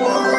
Whoa.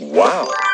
Wow.